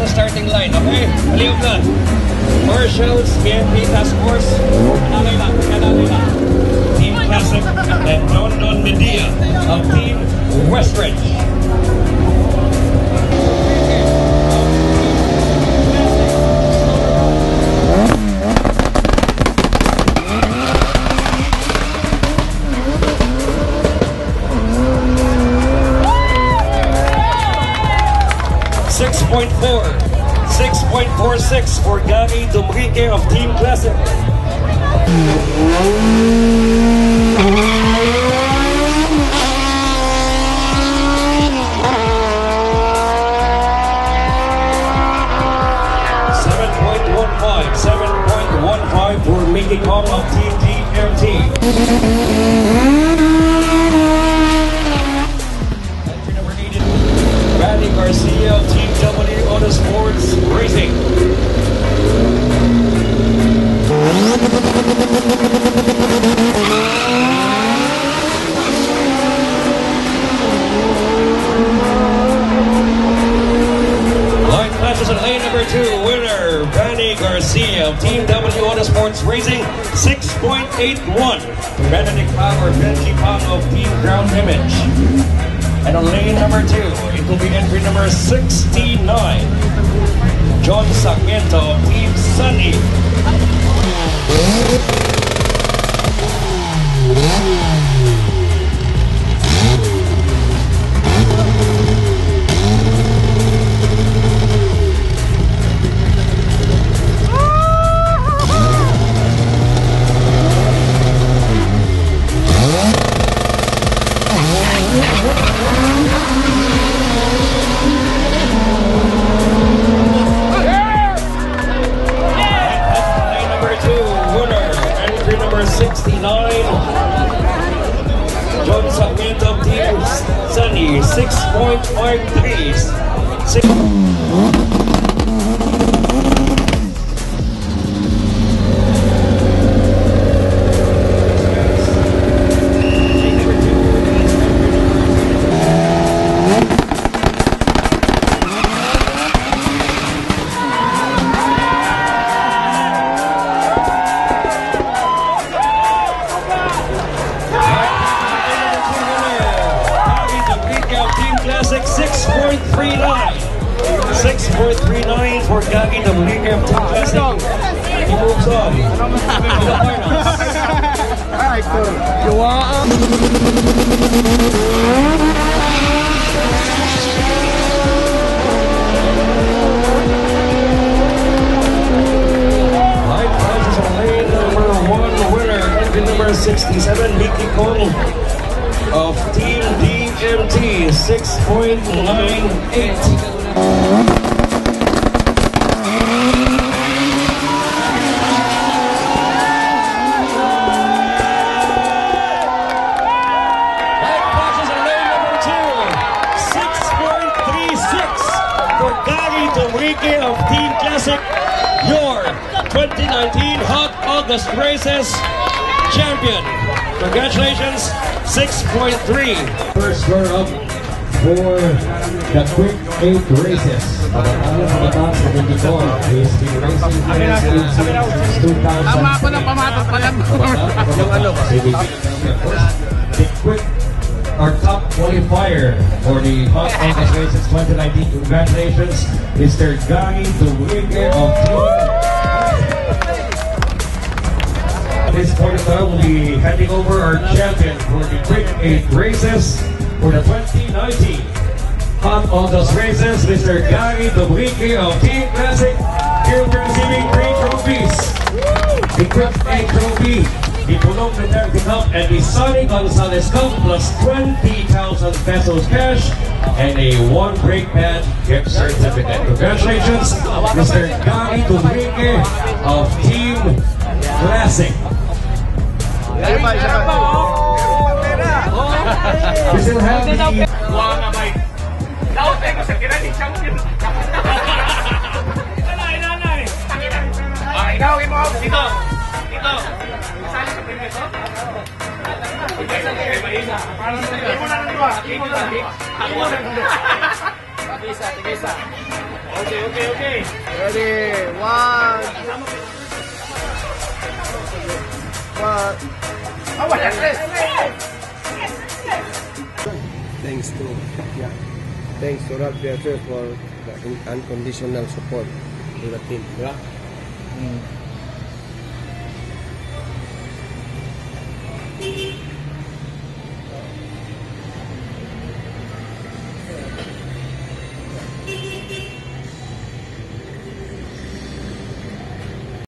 sa starting line, okay? Haliyog na. Marshals, PNP Task Force. Kanalay lang. Team Classic and London Media of Team Westridge. 6.46 for Gary Dumrique of Team Classic. Lane number two, winner, Randy Garcia of Team W Autosports Racing, 6.81. Benedict Power, Benji Pang of Team Ground Image. And on lane number two, it will be entry number 69. John Sarmiento of Team Sunny. 6.5 pace. Six 6.39 for Gagi the Classic. He moves on. To the finals. Light prizes lane number one winner, entry number 67, Mickey Cole of Team DMT, 6.98. Domrique of Team Classic, your 2019 Hot August Races champion. Congratulations, 6.3. First runner up for the quick eight races. Na Bindicor. He's been racing here since 2000. Tama pa lang, pamatag pa lang. Yung ano ba? The quick our top qualifier for the Hot August Races 2019. Congratulations, Mr. Gani Duwige of this point in time, we'll be handing over our champion for the Quick 8 races for the 2019 Hot races, Mr. Gary Dobrique of Team Classic. Here we're receiving three trophies. The Quick 8 trophy, the Pulong Duterte Cup, and the Sonny Gonzalez Cup, plus 20,000 pesos cash and a one brake pad gift certificate. Congratulations, Mr. Gary Dobrique of Team Classic. We still have the. Oke, oke, oke. Ready, one. One. Thanks to, yeah. Thanks to Ralph for the unconditional support to the team. Yeah. Mm.